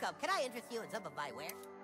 Welcome. Can I interest you in some of my wares?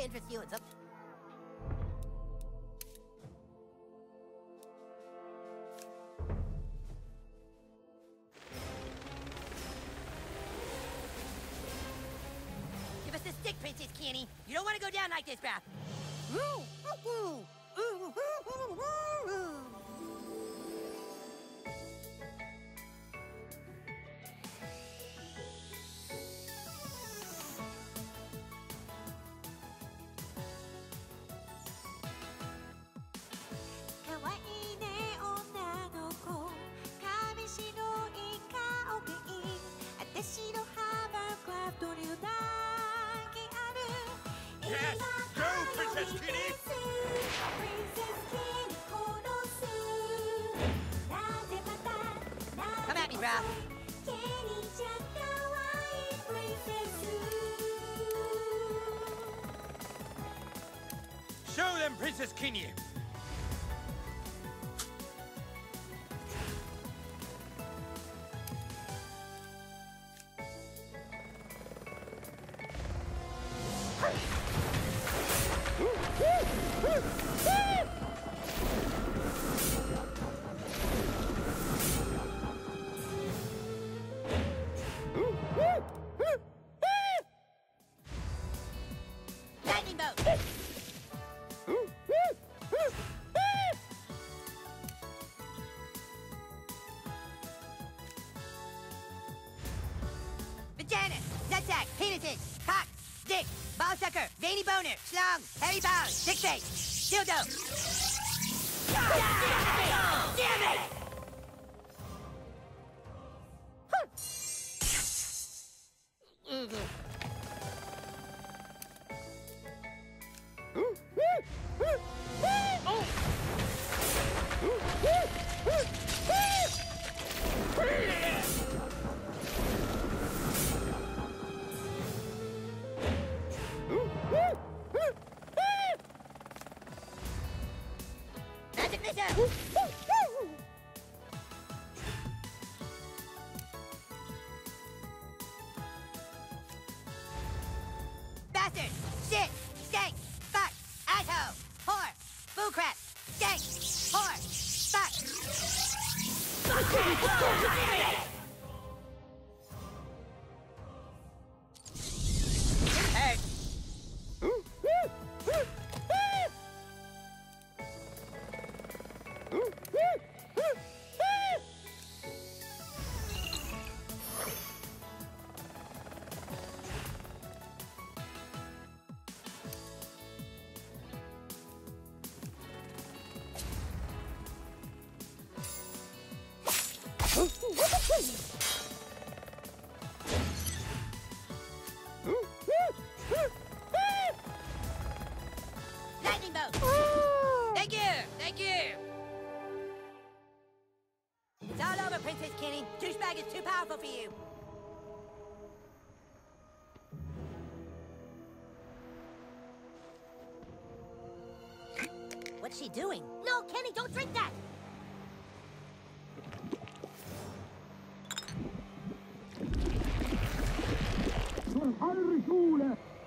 I interest you in some... Give us a stick, Princess Kenny. You don't want to go down like this, bruh. Ooh, ooh, ooh. Ooh, ooh, ooh, ooh, ス」Show them Princess Kenny. Penises, cock, dick, ball sucker, veiny boner, schlong, heavy balls, dick face, dildo. Damn it! Princess Kenny. Douchebag is too powerful for you. What's she doing? No, Kenny, don't drink that!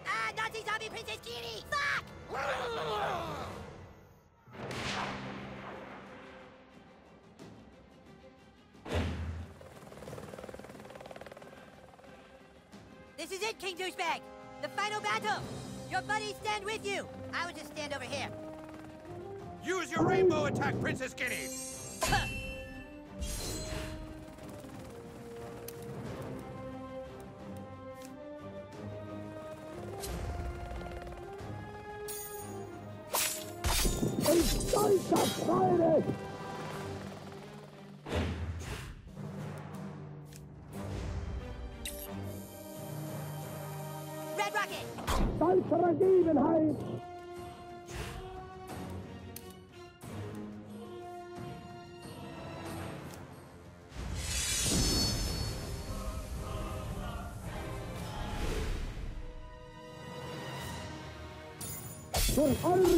Ah, Nazi zombie Princess Kenny! Fuck! This is it, King Douchebag! The final battle! Your buddies stand with you! I would just stand over here. Use your rainbow attack, Princess Kenny! Huh. Ich stolzer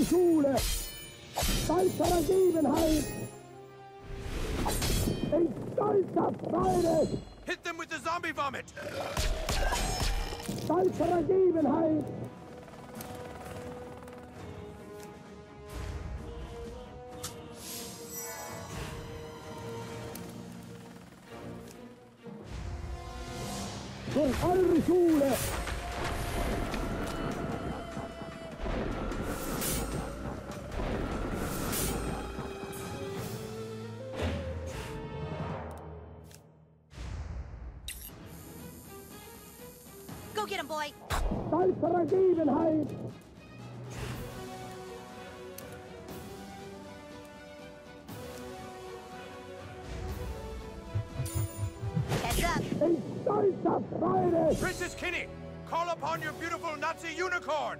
Eure Schule! Stolzer Ergebenheit! In stolzer Freude! Hit them with the zombie vomit! Stolzer Ergebenheit! Durch eure Schule! Go get him, boy! Stolzer Ergebenheit! Heads up! In stolzer Freude! Princess Kenny, call upon your beautiful Nazi unicorn!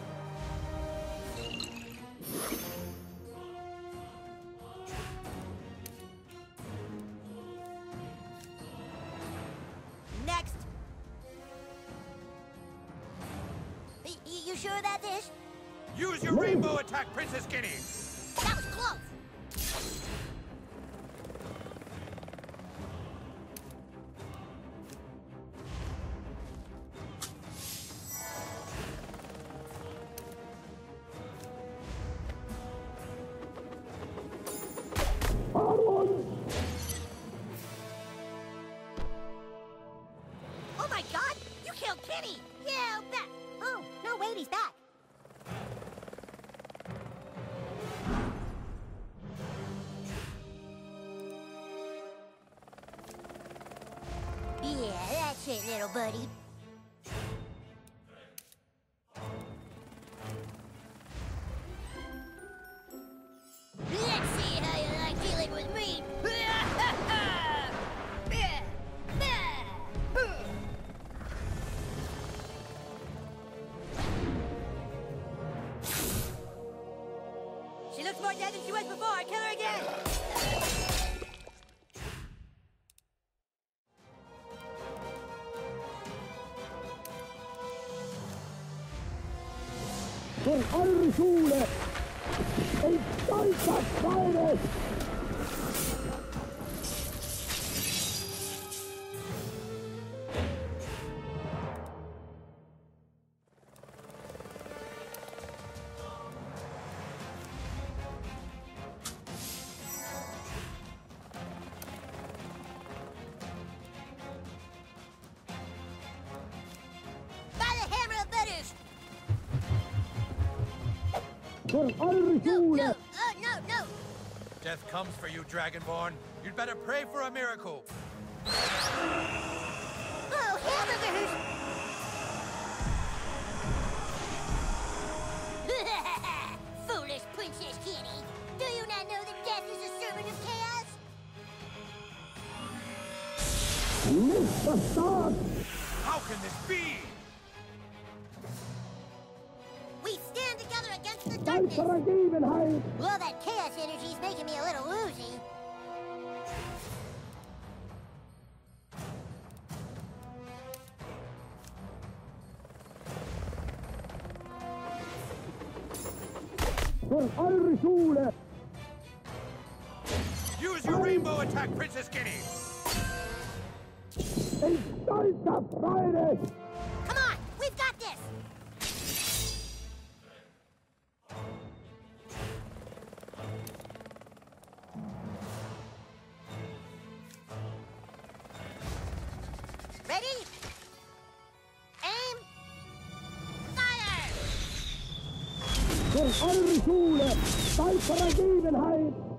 Next! Y- y- you sure about this? Use your rainbow attack, Princess Kenny! Oh my god! You killed Kenny! Yeah, that. Oh, no, wait, he's back. Yeah, that's it, little buddy. Durch eure Schule! In stolzer No, Schule! no, uh, no, no! Death comes for you, Dragonborn. You'd better pray for a miracle. Oh, hamburgers! Foolish Princess Kenny! Do you not know that death is a servant of chaos? Nicht das Staat! Schule. Use your rainbow attack, Princess Kenny! In stolzer Für eure Schule. Zeit für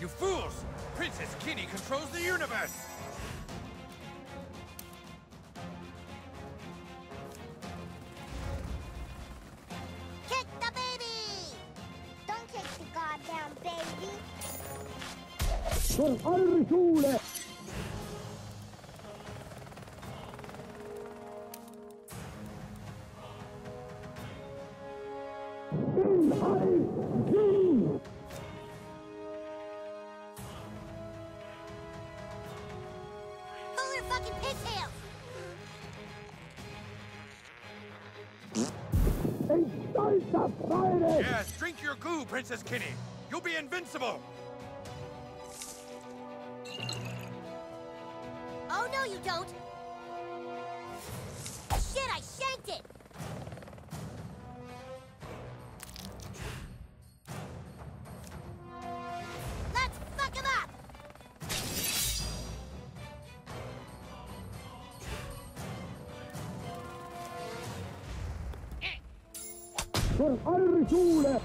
You fools! Princess Kenny controls the universe! Kick the baby! Don't kick the goddamn baby! Fucking pigtails! In stolzer Freude. Yes, drink your goo, Princess Kenny! You'll be invincible! Oh, no, you don't! Für eure Schule.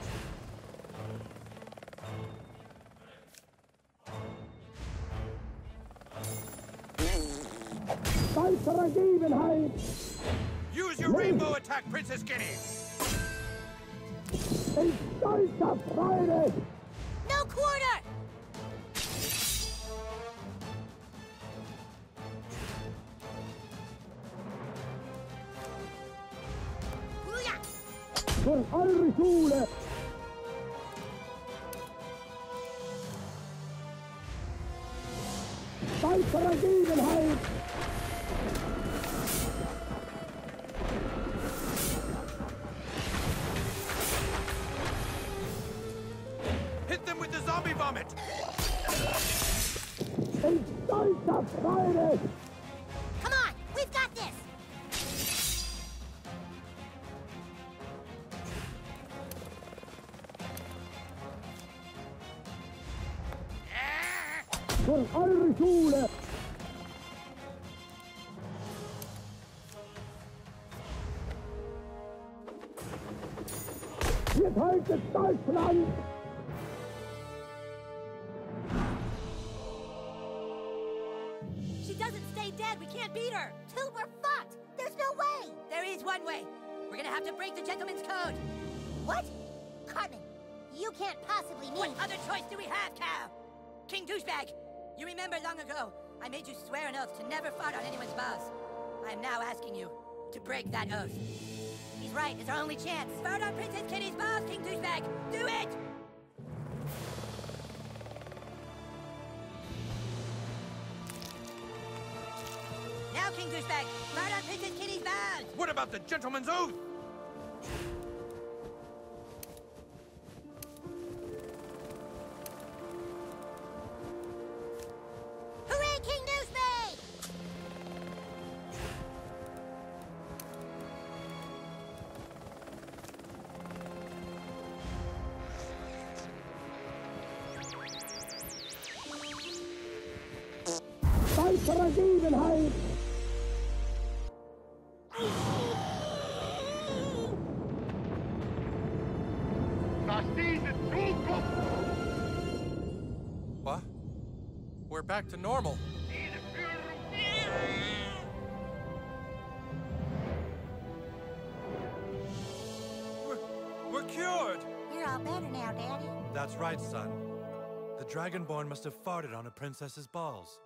Zeit für Ergebenheit. Use your rainbow attack, Princess Kenny! Booyah! Für eure Schule. Zeit Für eure Jetzt haltet Deutschland. She doesn't stay dead. We can't beat her. Till we're fucked! There's no way! There is one way. We're gonna have to break the gentleman's code. What? Cartman, you can't possibly mean... What other choice do we have, Kyle? King Douchebag, you remember long ago, I made you swear an oath to never fart on anyone's balls. I'm now asking you to break that oath. He's right, it's our only chance. Fart on Princess Kenny's balls, King Douchebag! Do it! Now, King Douchebag, fart on Princess Kenny's balls! What about the gentleman's oath? Zeit für Ergebenheit. dass diese Zukunft we're back to normal. We're, we're cured! You're all better now, Daddy. That's right, son. The Dragonborn must have farted on a princess's balls.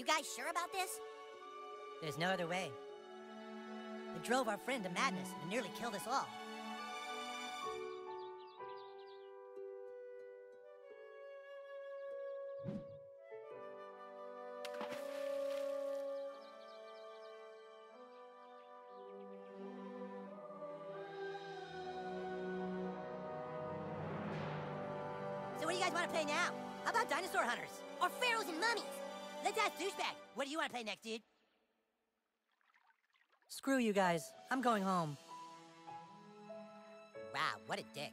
You guys sure about this? There's no other way. It drove our friend to madness and nearly killed us all. So what do you guys want to play now? How about Dinosaur Hunters? Or pharaohs and mummies? Let's ask Douchebag. What do you want to play next, dude? Screw you guys. I'm going home. Wow, what a dick.